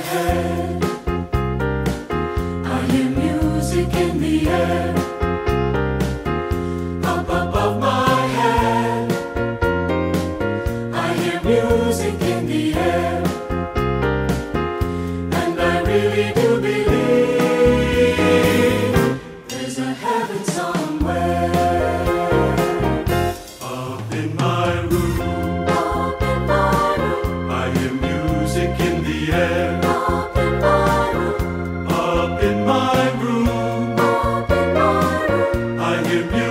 I hear music in the air. Up above my head. I hear music I hear music.